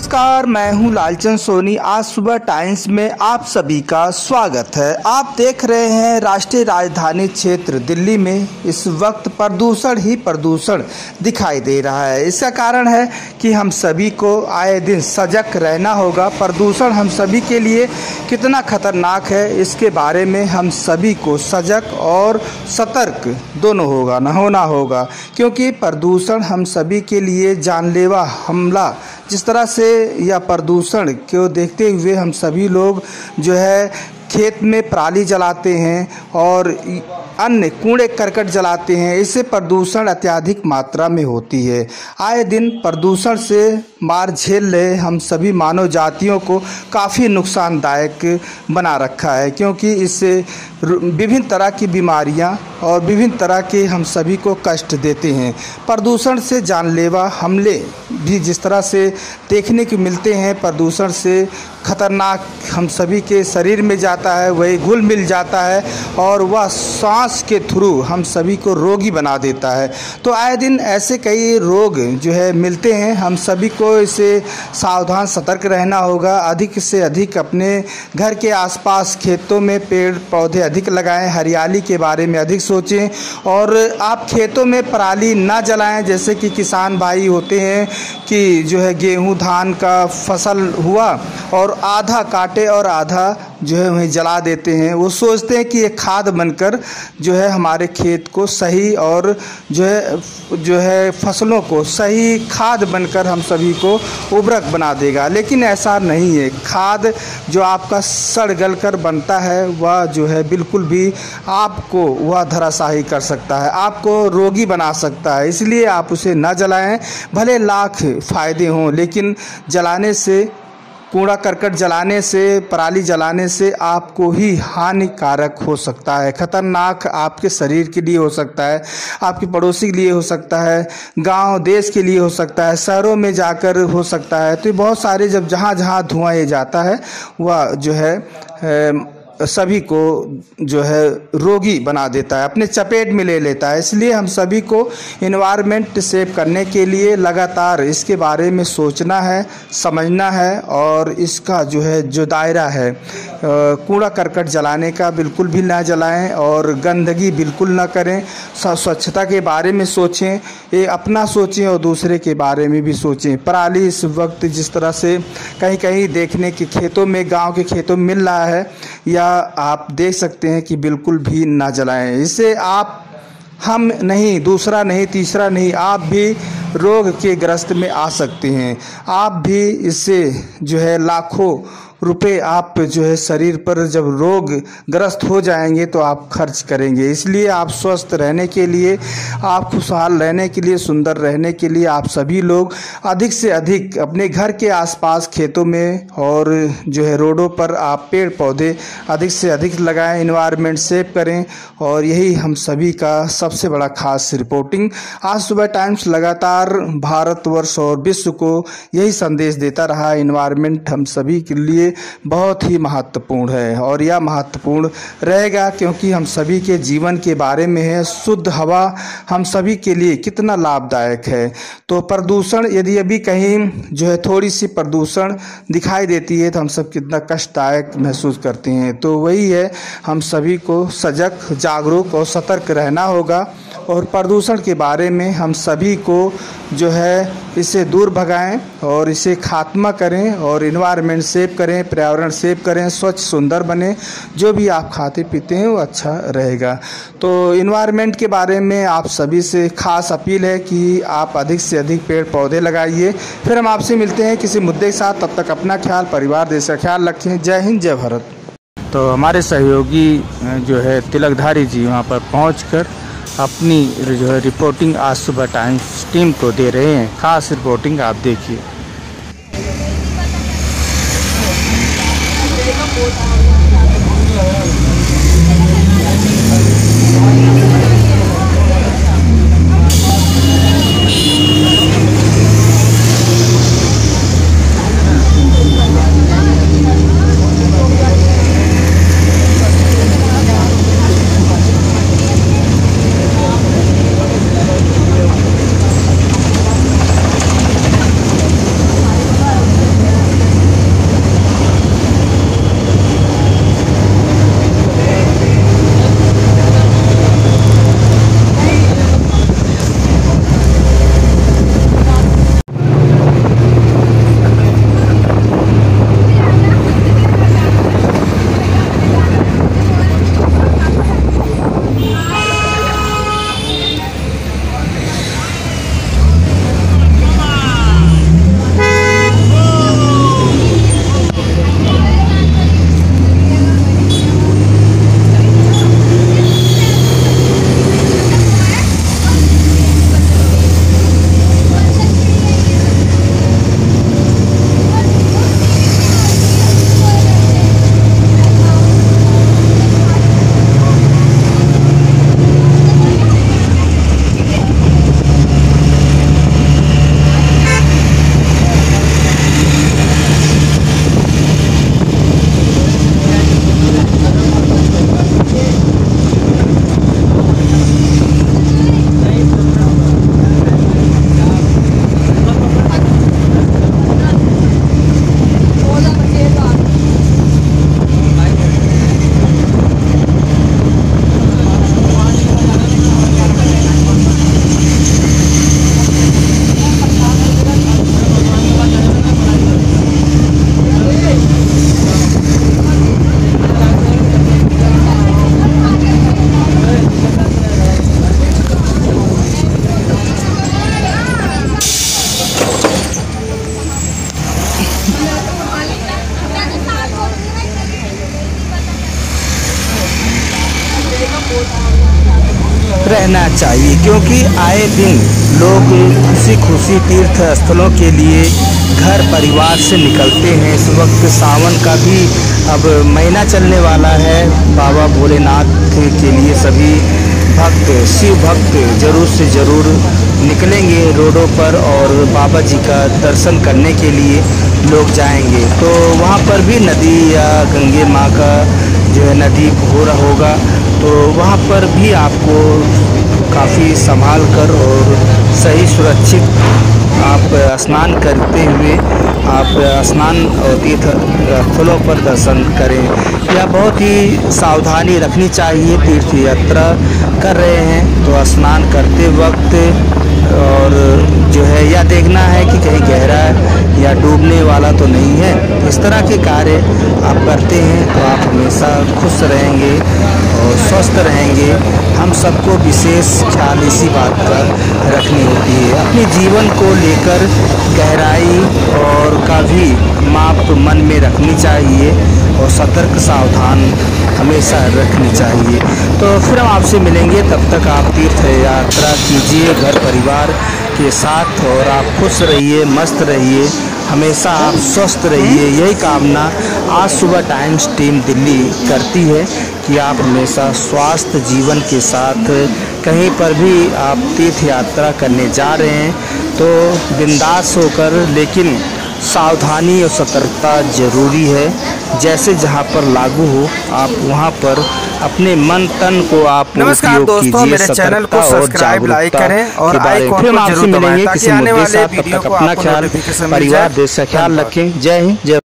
नमस्कार, मैं हूँ लालचंद सोनी। आज सुबह टाइम्स में आप सभी का स्वागत है। आप देख रहे हैं राष्ट्रीय राजधानी क्षेत्र दिल्ली में इस वक्त प्रदूषण ही प्रदूषण दिखाई दे रहा है। इसका कारण है कि हम सभी को आए दिन सजग रहना होगा। प्रदूषण हम सभी के लिए कितना खतरनाक है, इसके बारे में हम सभी को सजग और सतर्क दोनों होगा, न होना होगा। क्योंकि प्रदूषण हम सभी के लिए जानलेवा हमला जिस तरह से यह प्रदूषण को देखते हुए हम सभी लोग जो है खेत में पराली जलाते हैं और अन्य कूड़े करकट जलाते हैं, इससे प्रदूषण अत्यधिक मात्रा में होती है। आए दिन प्रदूषण से मार झेल रहे हम सभी मानव जातियों को काफ़ी नुकसानदायक बना रखा है, क्योंकि इससे विभिन्न तरह की बीमारियाँ और विभिन्न तरह के हम सभी को कष्ट देते हैं। प्रदूषण से जानलेवा हमले भी जिस तरह से देखने को मिलते हैं, प्रदूषण से खतरनाक हम सभी के शरीर में जाता है, वही घुल मिल जाता है और वह सांस के थ्रू हम सभी को रोगी बना देता है। तो आए दिन ऐसे कई रोग जो है मिलते हैं, हम सभी को इसे सावधान, सतर्क रहना होगा। अधिक से अधिक अपने घर के आसपास खेतों में पेड़ पौधे अधिक लगाएँ, हरियाली के बारे में अधिक सोचें और आप खेतों में पराली ना जलाएँ, जैसे कि किसान भाई होते हैं कि जो है गेहूँ, धान का फ़सल हुआ और और आधा काटे और आधा जो है वहीं जला देते हैं। वो सोचते हैं कि ये खाद बनकर जो है हमारे खेत को सही और जो है जो है फ़सलों को सही खाद बनकर हम सभी को उर्वरक बना देगा। लेकिन ऐसा नहीं है। खाद जो आपका सड़ गल कर बनता है, वह जो है बिल्कुल भी आपको वह धराशाही कर सकता है। आपको रोगी बना सकता है। इसलिए आप उसे न जलाएँ। भले लाख फ़ायदे हों, लेकिन जलाने से कूड़ा करकट जलाने से, पराली जलाने से आपको ही हानिकारक हो सकता है। खतरनाक आपके शरीर के लिए हो सकता है, आपके पड़ोसी के लिए हो सकता है, गाँव, देश के लिए हो सकता है, शहरों में जाकर हो सकता है। तो बहुत सारे जब जहाँ जहाँ धुआँ ये जाता है, वह जो है सभी को जो है रोगी बना देता है, अपने चपेट में ले लेता है। इसलिए हम सभी को इन्वायरमेंट सेव करने के लिए लगातार इसके बारे में सोचना है, समझना है और इसका जो है, जो दायरा है कूड़ा करकट जलाने का बिल्कुल भी ना जलाएँ और गंदगी बिल्कुल ना करें। स्वच्छता के बारे में सोचें, ये अपना सोचें और दूसरे के बारे में भी सोचें। पराली इस वक्त जिस तरह से कहीं कहीं देखने के खेतों में, गाँव के खेतों में मिल रहा है या आप देख सकते हैं कि बिल्कुल भी ना जलाएँ। इससे आप, हम नहीं, दूसरा नहीं, तीसरा नहीं, आप भी रोग के ग्रस्त में आ सकते हैं। आप भी इससे जो है लाखों रुपए आप जो है शरीर पर जब रोग ग्रस्त हो जाएँगे तो आप खर्च करेंगे। इसलिए आप स्वस्थ रहने के लिए, आप खुशहाल रहने के लिए, सुंदर रहने के लिए आप सभी लोग अधिक से अधिक अपने घर के आसपास खेतों में और जो है रोडों पर आप पेड़ पौधे अधिक से अधिक लगाएँ इन्वायरमेंट सेव करें और यही हम सभी का सबसे बड़ा खास रिपोर्टिंग आज सुबह टाइम्स लगातार भारतवर्ष और विश्व को यही संदेश देता रहा इन्वायरमेंट हम सभी के लिए बहुत ही महत्वपूर्ण है और यह महत्वपूर्ण रहेगा क्योंकि हम सभी के जीवन के बारे में है, शुद्ध हवा हम सभी के लिए कितना लाभदायक है। तो प्रदूषण यदि अभी कहीं जो है थोड़ी सी प्रदूषण दिखाई देती है तो हम सब कितना कष्टदायक महसूस करते हैं। तो वही है, हम सभी को सजग, जागरूक और सतर्क रहना होगा और प्रदूषण के बारे में हम सभी को जो है इसे दूर भगाएँ और इसे खात्मा करें और इन्वायरमेंट सेव करें। पर्यावरण सेव करें, स्वच्छ, सुंदर बने, जो भी आप खाते पीते हैं वो अच्छा रहेगा। तो इन्वायरमेंट के बारे में आप सभी से खास अपील है कि आप अधिक से अधिक पेड़ पौधे लगाइए। फिर हम आपसे मिलते हैं किसी मुद्दे के साथ। तब तक अपना ख्याल, परिवार, देश का ख्याल रखें। जय हिंद, जय भारत। तो हमारे सहयोगी जो है तिलकधारी जी वहाँ पर पहुँच अपनी जो है रिपोर्टिंग आज सुबह टाइम्स टीम को दे रहे हैं। खास रिपोर्टिंग आप देखिए। Pulau. रहना चाहिए, क्योंकि आए दिन लोग खुशी खुशी तीर्थ स्थलों के लिए घर परिवार से निकलते हैं। इस वक्त सावन का भी अब महीना चलने वाला है। बाबा भोलेनाथ के लिए सभी भक्त, शिव भक्त ज़रूर से ज़रूर निकलेंगे रोडों पर और बाबा जी का दर्शन करने के लिए लोग जाएँगे। तो वहाँ पर भी नदी या गंगे माँ का जो है नदी रहा होगा तो वहाँ पर भी आपको काफ़ी संभाल कर और सही सुरक्षित आप स्नान करते हुए आप स्नान और तीर्थ स्थलों पर दर्शन करें। या बहुत ही सावधानी रखनी चाहिए, तीर्थ यात्रा कर रहे हैं तो स्नान करते वक्त और जो है, या देखना है कि कहीं गहरा या डूबने वाला तो नहीं है। इस तरह के कार्य आप करते हैं तो आप हमेशा खुश रहेंगे और स्वस्थ रहेंगे। हम सबको विशेष ख्याल इसी बात का रखनी होती है। अपने जीवन को लेकर गहराई और का भी माप मन में रखनी चाहिए और सतर्क सावधान हमेशा रखनी चाहिए। तो फिर हम आपसे मिलेंगे। तब तक आप तीर्थ यात्रा कीजिए, घर परिवार के साथ और आप खुश रहिए, मस्त रहिए, हमेशा आप स्वस्थ रहिए। यही कामना आज सुबह टाइम्स टीम दिल्ली करती है कि आप हमेशा स्वास्थ्य जीवन के साथ कहीं पर भी आप तीर्थ यात्रा करने जा रहे हैं तो बिंदास होकर, लेकिन सावधानी और सतर्कता ज़रूरी है। जैसे जहाँ पर लागू हो आप वहाँ पर अपने मन तन को आप नमस्कार दोस्तों मेरे चैनल को सब्सक्राइब लाइक करें और आइकॉन को ज़रूर दबाएँ ताकि आने वाले वीडियो को अपना ख्याल परिवार देश का ख्याल रखें। जय हिंद जय